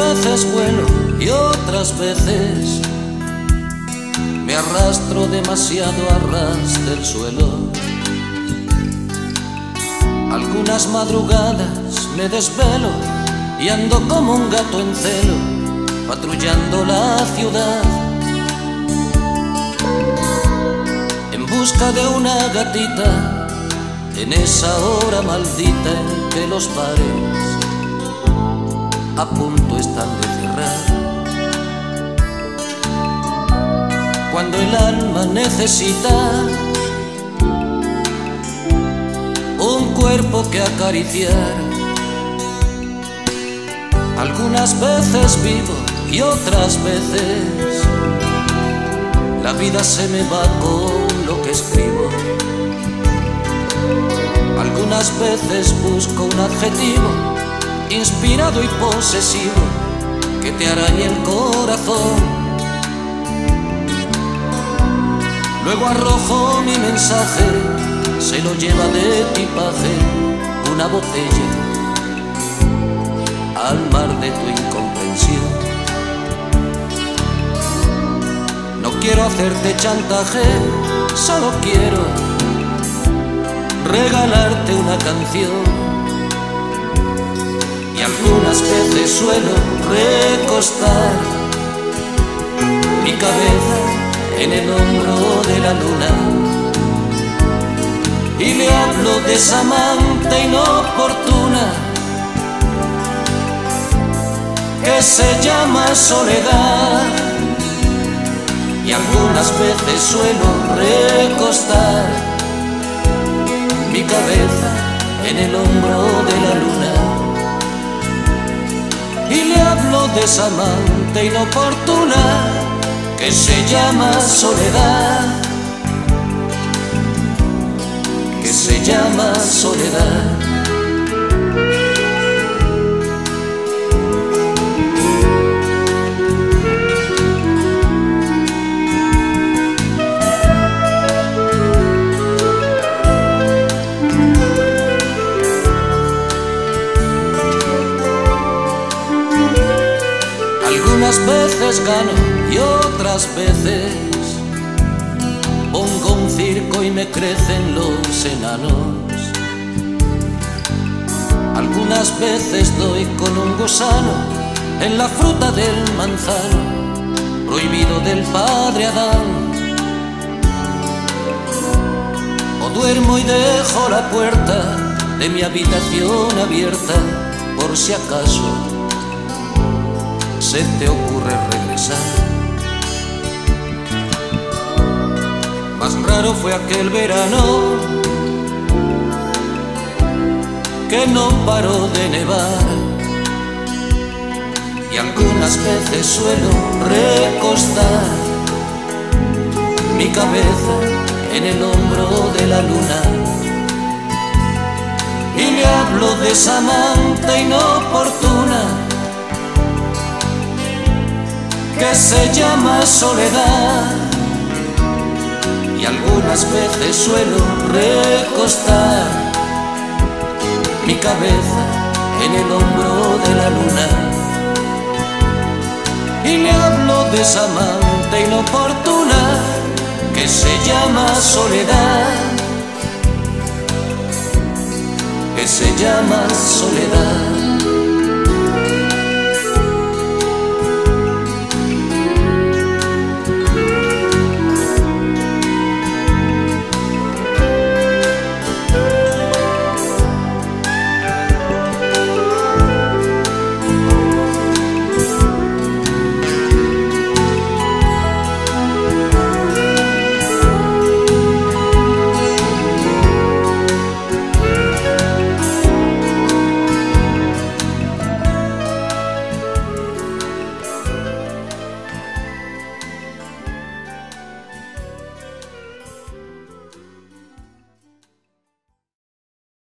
veces vuelo y otras veces me arrastro demasiado a ras del suelo. Algunas madrugadas me desvelo y ando como un gato en celo, patrullando la ciudad. En busca de una gatita, en esa hora maldita en los bares a punto están de cerrar. Cuando el alma necesita un cuerpo que acariciar, algunas veces vivo y otras veces la vida se me va con lo que escribo. Algunas veces busco un adjetivo inspirado y posesivo que te arañe el corazón. Luego arrojo mi mensaje, se lo lleva de tipaje una botella al mar de tu incomprensión. No quiero hacerte chantaje, solo quiero regalarte una canción algunas veces suelo recostar. Mi cabeza en el hombro de la luna. Y le hablo de esa amante inoportuna que se llama soledad. Y algunas veces suelo recostar mi cabeza en el hombro de y le hablo de esa amante inoportuna que se llama soledad, que se llama soledad. Algunas veces gano y otras veces pongo un circo y me crecen los enanos. Algunas veces doy con un gusano en la fruta del manzano, prohibido del padre Adán. O duermo y dejo la puerta de mi habitación abierta por si acaso se te ocurre regresar. Más raro fue aquel verano que no paró de nevar y algunas veces suelo recostar mi cabeza en el hombro de la luna y le hablo de esa que se llama soledad. Y algunas veces suelo recostar mi cabeza en el hombro de la luna. Y le hablo de esa amante inoportuna que se llama soledad. Que se llama soledad